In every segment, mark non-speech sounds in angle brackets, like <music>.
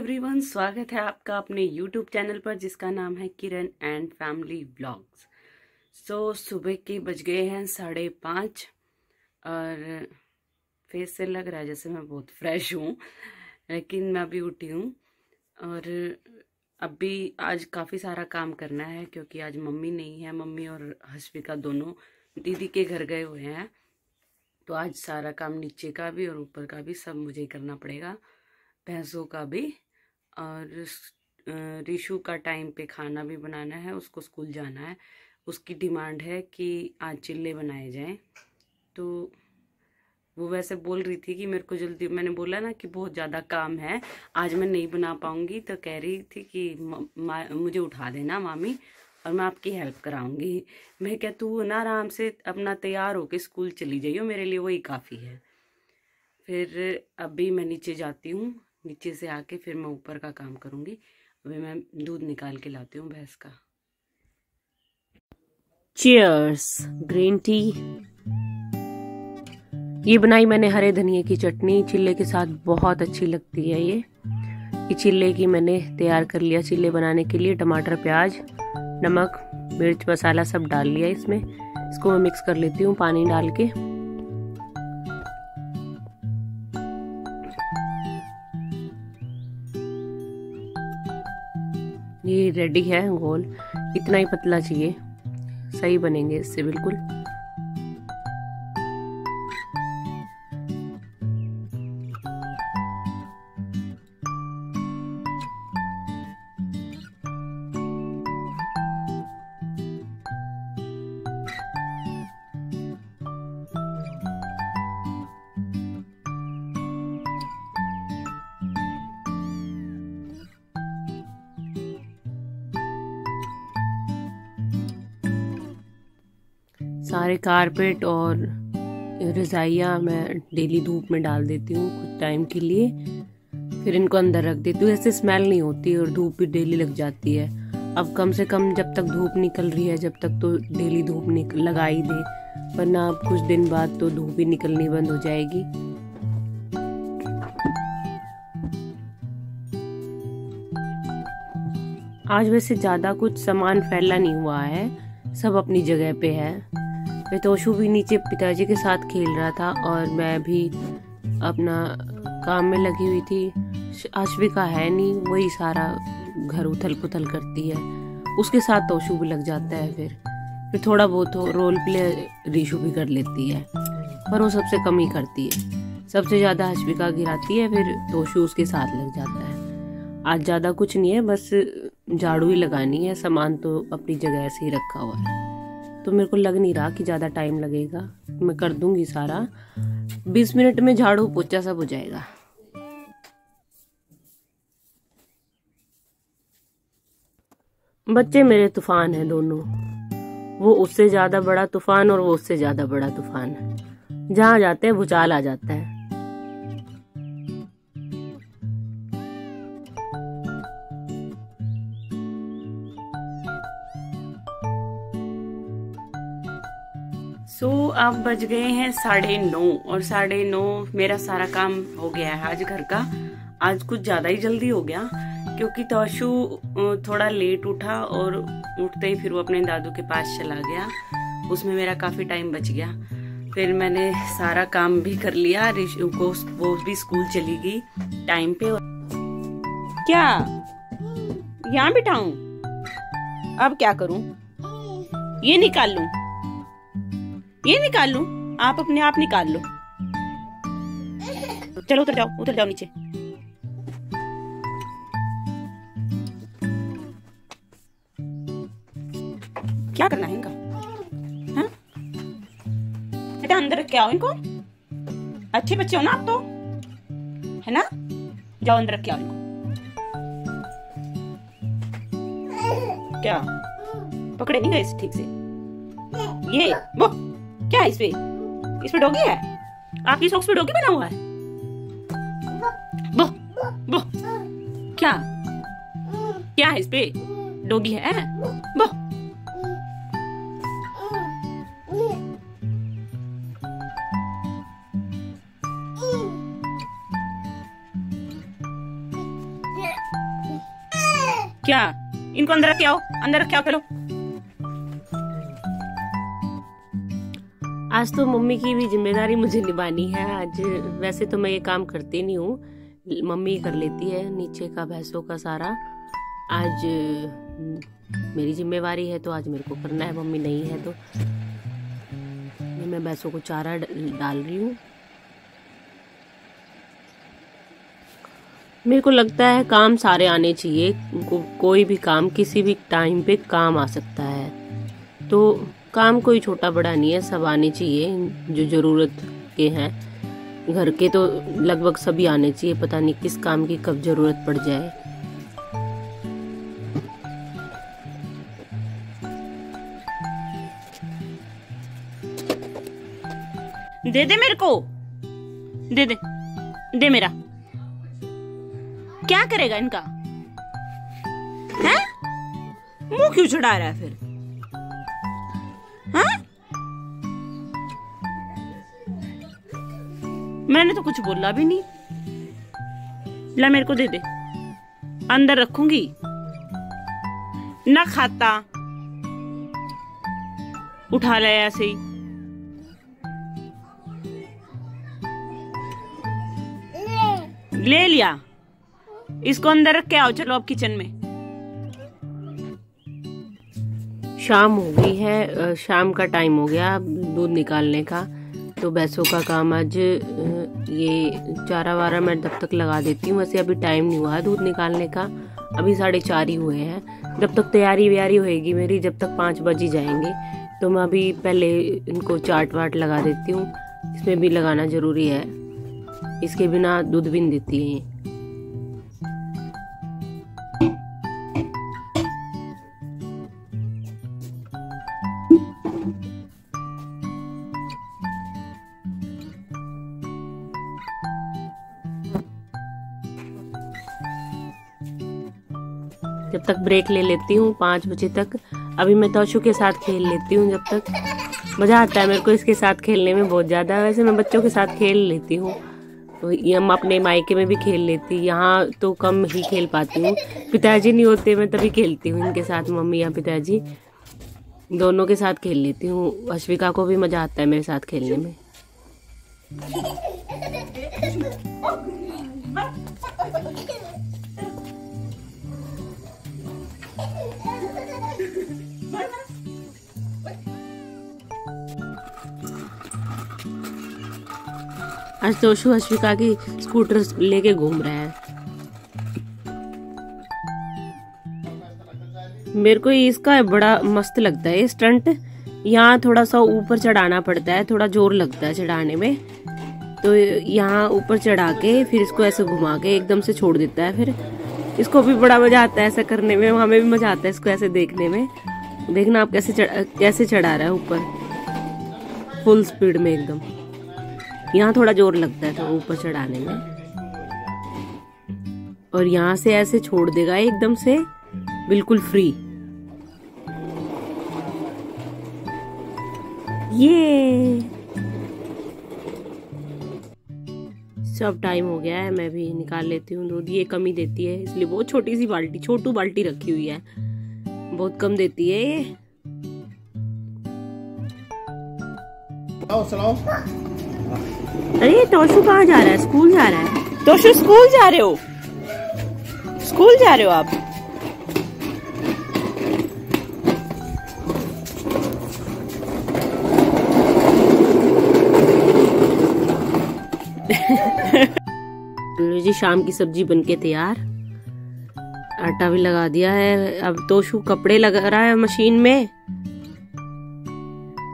Everyone स्वागत है आपका अपने यूट्यूब चैनल पर, जिसका नाम है Kiran and family blogs so सुबह के बज गए हैं साढ़े पाँच, और फेस से लग रहा है जैसे मैं बहुत फ्रेश हूँ, लेकिन मैं अभी उठी हूँ, और अभी आज काफ़ी सारा काम करना है, क्योंकि आज मम्मी नहीं है, मम्मी और हसविका दोनों दीदी के घर गए हुए हैं तो आज सारा काम नीचे का भी और ऊपर का भी सब मुझे करना पड़ेगा, भैंसों का भी। और रिशु का टाइम पे खाना भी बनाना है, उसको स्कूल जाना है। उसकी डिमांड है कि आज चिल्ले बनाए जाएँ। तो वो वैसे बोल रही थी कि मेरे को जल्दी, मैंने बोला ना कि बहुत ज़्यादा काम है, आज मैं नहीं बना पाऊँगी तो कह रही थी कि मुझे उठा देना मामी, और मैं आपकी हेल्प कराऊँगी। मैं क्या, तू ना आराम से अपना तैयार होके स्कूल चली जाइयो, मेरे लिए वही काफ़ी है। फिर अभी मैं नीचे जाती हूँ नीचे से आके फिर मैं ऊपर का काम करूँगी। अभी मैं दूध निकाल के लाती हूँ भैंस का। चीयर्स ग्रीन टी ये बनाई मैंने हरे धनिए की चटनी। चिल्ले के साथ बहुत अच्छी लगती है ये। चिल्ले की मैंने तैयार कर लिया चिल्ले बनाने के लिए। टमाटर, प्याज, नमक, मिर्च, मसाला सब डाल लिया इसमें। इसको मैं मिक्स कर लेती हूँ पानी डाल के। ये रेडी है गोल। इतना ही पतला चाहिए। सही बनेंगे इससे बिल्कुल। सारे कारपेट और रज़ाइयाँ मैं डेली धूप में डाल देती हूँ कुछ टाइम के लिए। फिर इनको अंदर रख देती हूँ। ऐसे स्मेल नहीं होती और धूप भी डेली लग जाती है। अब कम से कम जब तक धूप निकल रही है, जब तक तो डेली धूप निकल लगा ही दे। वरना अब कुछ दिन बाद तो धूप ही निकलनी बंद हो जाएगी। आज वैसे ज़्यादा कुछ सामान फैला नहीं हुआ है। सब अपनी जगह पे है। तोशु भी नीचे पिताजी के साथ खेल रहा था और मैं भी अपना काम में लगी हुई थी। अश्विका है नहीं वही सारा घर उथल पुथल करती है। उसके साथ तोशु भी लग जाता है फिर। फिर थोड़ा बहुत हो, रोल प्ले रिशु भी कर लेती है पर वो सबसे कम ही करती है। सबसे ज़्यादा अश्विका गिराती है फिर तोशु उसके साथ लग जाता है। आज ज़्यादा कुछ नहीं है बस झाड़ू ही लगानी है सामान तो अपनी जगह से ही रखा हुआ है। तो मेरे को लग नहीं रहा कि ज़्यादा टाइम लगेगा। मैं कर दूँगी सारा। बीस मिनट में झाड़ू पोचा सब हो जाएगा। बच्चे मेरे तूफ़ान हैं दोनों। वो उससे ज़्यादा बड़ा तूफ़ान और वो उससे ज़्यादा बड़ा तूफ़ान। जहाँ जाते हैं भूचाल आ जाता है। सो so, अब बज गए हैं साढ़े नौ और साढ़े नौ मेरा सारा काम हो गया है आज घर का। आज कुछ ज़्यादा ही जल्दी हो गया क्योंकि तोशु थोड़ा लेट उठा और उठते ही फिर वो अपने दादू के पास चला गया। उसमें मेरा काफ़ी टाइम बच गया। फिर मैंने सारा काम भी कर लिया को वो भी स्कूल चली गई टाइम पे क्या? यहाँ बिठाऊं? अब क्या करूँ? ये निकाल लूँ? ये निकाल लू? आप अपने आप निकाल लो। चलो, उतर जाओ उतर जाओ नीचे। क्या करना है इनका? हाँ? बेटा, अंदर रख के आओ इनको। अच्छे बच्चे हो ना आप तो। है ना? जाओ, अंदर रख के आओ इनको। क्या? पकड़े नहीं गए ठीक से? ये, वो। क्या है इस पे? इस पे डॉगी है? आपकी सॉक्स पे डॉगी बना हुआ है? बो बो, क्या? क्या है इस पे? डॉगी है बो। क्या? इनको अंदर रख आओ, अंदर रख आओ चलो आज तो मम्मी की भी ज़िम्मेदारी मुझे निभानी है। आज वैसे तो मैं ये काम करती नहीं हूँ। मम्मी कर लेती है नीचे का भैंसों का सारा। आज मेरी जिम्मेवारी है तो आज मेरे को करना है मम्मी नहीं है तो। मैं भैंसों को चारा डाल रही हूँ। मेरे को लगता है काम सारे आने चाहिए। को, कोई भी काम किसी भी टाइम पे काम आ सकता है। तो काम कोई छोटा बड़ा नहीं है, सब आने चाहिए, जो ज़रूरत के हैं। घर के तो लगभग सभी आने चाहिए, पता नहीं किस काम की कब ज़रूरत पड़ जाए। दे दे मेरे को। दे दे। दे मेरा। क्या करेगा इनका? है? मुँह क्यों चढ़ा रहा है फिर? मैंने तो कुछ बोला भी नहीं। ला मेरे को दे दे। अंदर रखूँगी। ना खाता। उठा लाया ऐसे ही। ले लिया। इसको अंदर रख के आओ। चलो अब किचन में। शाम हो गई है। शाम का टाइम हो गया। दूध निकालने का। तो भैंसों का काम आज ये चारा वारा मैं जब तक लगा देती हूँ। वैसे अभी टाइम नहीं हुआ है दूध निकालने का। अभी साढ़े चार ही हुए हैं। जब तक तैयारी व्यारी होएगी मेरी, जब तक पाँच बज ही जाएँगे। तो मैं अभी पहले इनको चाट वाट लगा देती हूँ। इसमें भी लगाना ज़रूरी है। इसके बिना दूध भी नहीं देती है। जब तक ब्रेक ले लेती हूँ, पाँच बजे तक। अभी मैं तोशु के साथ खेल लेती हूँ जब तक। मज़ा आता है मेरे को इसके साथ खेलने में बहुत ज़्यादा। वैसे मैं बच्चों के साथ खेल लेती हूँ। तो हम अपने मायके में भी खेल लेती यहाँ तो कम ही खेल पाती हूँ। पिताजी नहीं होते, मैं तभी खेलती हूँ इनके साथ, मम्मी या पिताजी। दोनों के साथ खेल लेती हूँ। अश्विका को भी मज़ा आता है मेरे साथ खेलने में। <laughs> आज अश्विका की स्कूटर लेके घूम रहे हैं। मेरे को इसका बड़ा मस्त लगता है स्टंट यहाँ थोड़ा सा ऊपर चढ़ाना पड़ता है, थोड़ा ज़ोर लगता है चढ़ाने में। तो यहाँ ऊपर चढ़ा के फिर इसको ऐसे घुमा के एकदम से छोड़ देता है फिर। इसको भी बड़ा मज़ा आता है ऐसा करने में, हमें भी मज़ा आता है इसको ऐसे देखने में। देखना आप कैसे चढ़ा कैसे चढ़ा रहा है ऊपर। फुल स्पीड में एकदम। यहाँ थोड़ा ज़ोर लगता है तो ऊपर चढ़ाने में। और यहाँ से ऐसे छोड़ देगा एकदम से, बिल्कुल फ्री ये। सब टाइम हो गया है, मैं भी निकाल लेती हूँ दूध। ये कम ही देती है, इसलिए बहुत छोटी सी बाल्टी, छोटू बाल्टी रखी हुई है। बहुत कम देती है ये। अरे ये तोशु कहाँ जा रहा है? स्कूल जा रहा है। तोशु स्कूल जा रहे हो? स्कूल जा रहे हो आप? जी शाम की सब्ज़ी बनके तैयार। आटा भी लगा दिया है। अब तोशु कपड़े लगा रहा है मशीन में।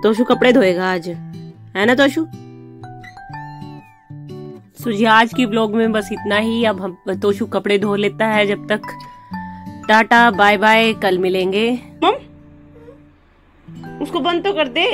तोशु कपड़े धोएगा आज। है ना तोशु? तो जी आज की ब्लॉग में बस इतना ही। अब हम तोशु कपड़े धो लेता है जब तक। टाटा बाय बाय कल मिलेंगे। मम, उसको बंद तो कर दे।